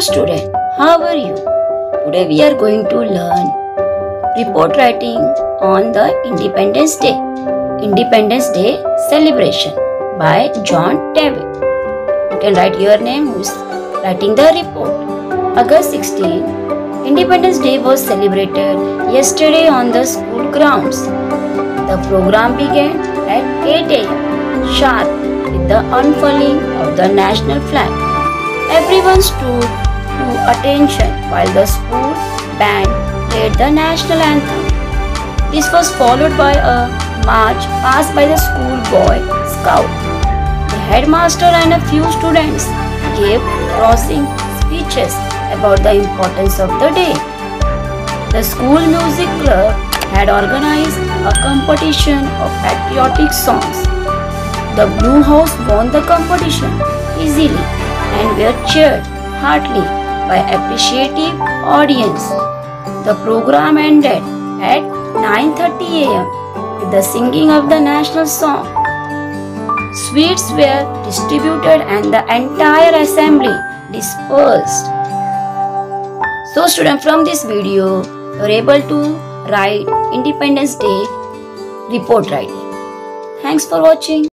Student, how are you? Today we are going to learn report writing on the Independence Day. Independence Day celebration by John David. You can write your name who's writing the report. August 16, Independence Day was celebrated yesterday on the school grounds. The program began at 8 a.m. sharp with the unfurling of the national flag. Everyone stood to attention while the school band played the national anthem. This was followed by a march past by the school boy scout. The headmaster and a few students gave crossing speeches about the importance of the day. The school music club had organized a competition of patriotic songs. The Blue House won the competition easily and were cheered heartily by appreciative audience. The program ended at 9:30 a.m. with the singing of the national song. Sweets were distributed and the entire assembly dispersed. So students from this video you are able to write Independence Day report writing. Thanks for watching.